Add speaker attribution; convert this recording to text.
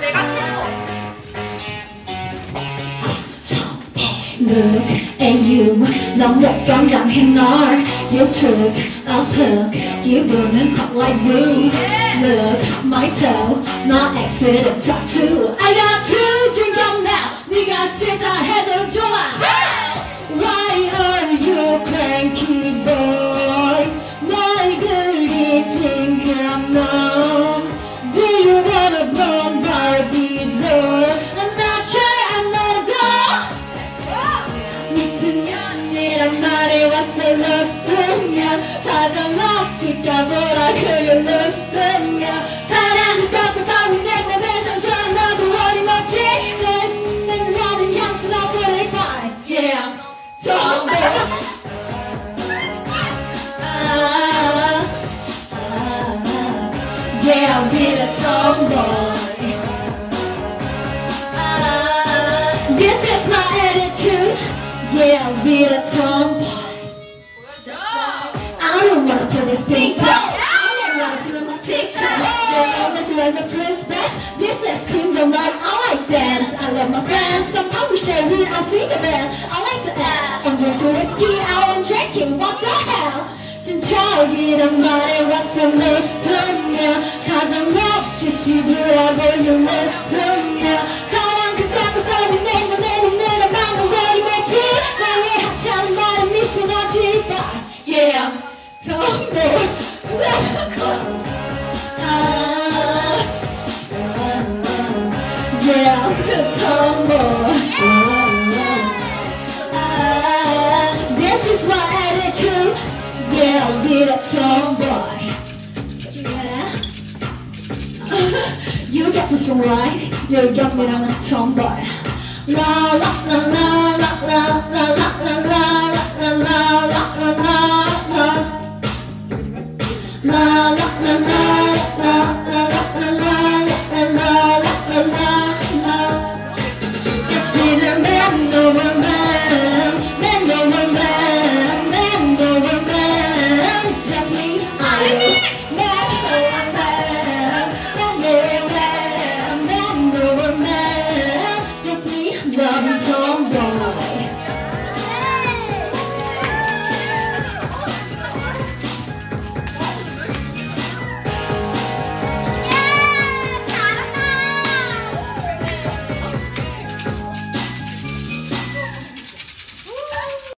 Speaker 1: 내가 최고.
Speaker 2: Look at you 너무 감당해 널 You took a hook 기분은 talk like blue Look my toe My accident tattoo I got 미친년이란 말이 왔어 로스트면 사정 없이 까보라 그게 로스트면 사랑은 것도 따윈 내 상처 나도 어림없지 내 나는 향수 나 뿌릴 fine Yeah tomboy 아, 아, Yeah I'll be the tomboy I don't wanna feel this pink pop. I don't wanna feel my TikTok. Yeah, this is a Christmas. This is Kingdom Night. I like dance. I love my friends. Sometimes we share it. I sing a band. I like to act. I'm drinking whiskey. I'm drinking. What the hell? 진짜이란 말에 왔어 리스트면 사정없이 시부하고 you 리스트 You got this right. Yeah, you got me on a tomboy. La la